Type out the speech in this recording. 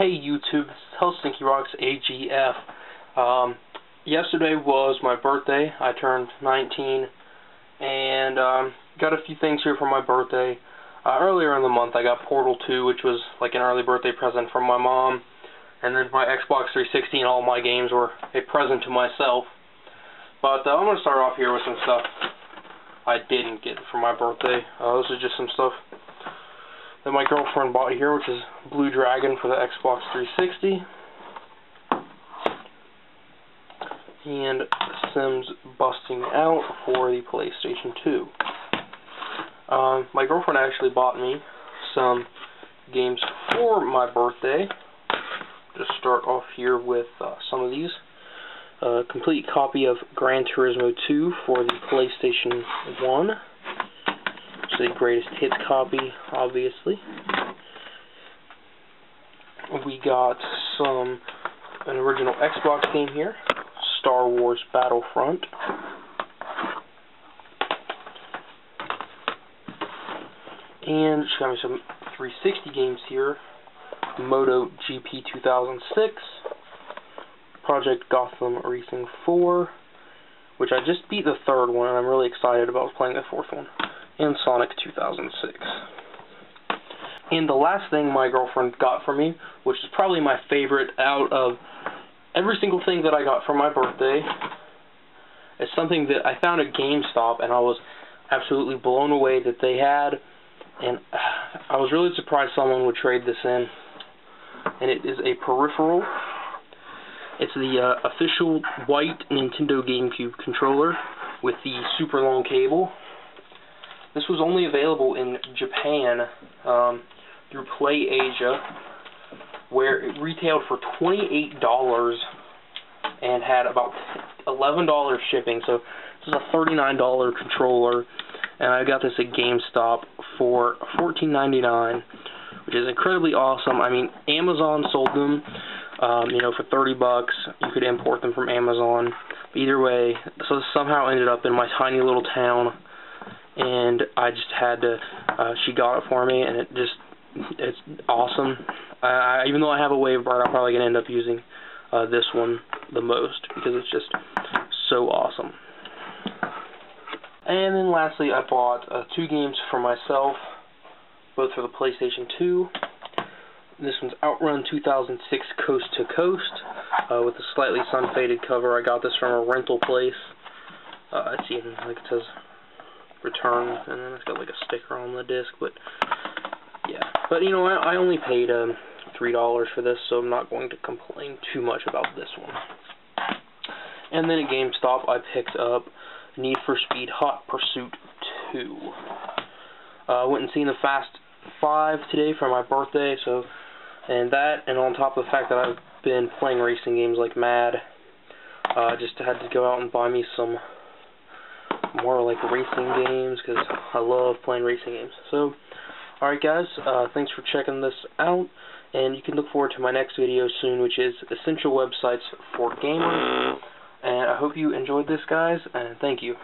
Hey YouTube, this is Helsinki Rocks AGF. Um, yesterday was my birthday. I turned 19 and um, got a few things here for my birthday. Uh, earlier in the month I got Portal 2 which was like an early birthday present from my mom. And then my Xbox 360 and all my games were a present to myself. But uh, I'm going to start off here with some stuff I didn't get for my birthday. Uh, this is just some stuff that my girlfriend bought here, which is Blue Dragon for the Xbox 360. And Sims Busting Out for the PlayStation 2. Um, my girlfriend actually bought me some games for my birthday. Just start off here with uh, some of these. A complete copy of Gran Turismo 2 for the PlayStation 1 the greatest hits copy, obviously. We got some an original Xbox game here, Star Wars Battlefront. And she got me some 360 games here. Moto GP 2006, Project Gotham Racing 4, which I just beat the third one, and I'm really excited about playing the fourth one and Sonic 2006. And the last thing my girlfriend got for me, which is probably my favorite out of every single thing that I got for my birthday, is something that I found at GameStop and I was absolutely blown away that they had. And I was really surprised someone would trade this in. And it is a peripheral. It's the uh, official white Nintendo GameCube controller with the super long cable. This was only available in Japan um, through Play Asia, where it retailed for $28 and had about $11 shipping. So this is a $39 controller, and I got this at GameStop for $14.99, which is incredibly awesome. I mean, Amazon sold them, um, you know, for 30 bucks. You could import them from Amazon. Either way, so this somehow ended up in my tiny little town and I just had to. Uh, she got it for me, and it just it's awesome. I, even though I have a wave Wavebird, I'm probably gonna end up using uh, this one the most because it's just so awesome. And then lastly, I bought uh, two games for myself, both for the PlayStation 2. This one's Outrun 2006 Coast to Coast uh, with a slightly sun-faded cover. I got this from a rental place. Uh, it's even like it says return, and then it's got like a sticker on the disc, but yeah. But you know, I, I only paid um, $3 for this, so I'm not going to complain too much about this one. And then at GameStop, I picked up Need for Speed Hot Pursuit 2. Uh, I went and seen the Fast 5 today for my birthday, so, and that, and on top of the fact that I've been playing racing games like mad, uh, just had to go out and buy me some more like racing games because I love playing racing games. So, alright guys, uh, thanks for checking this out, and you can look forward to my next video soon, which is Essential Websites for Gamers. And I hope you enjoyed this, guys, and thank you.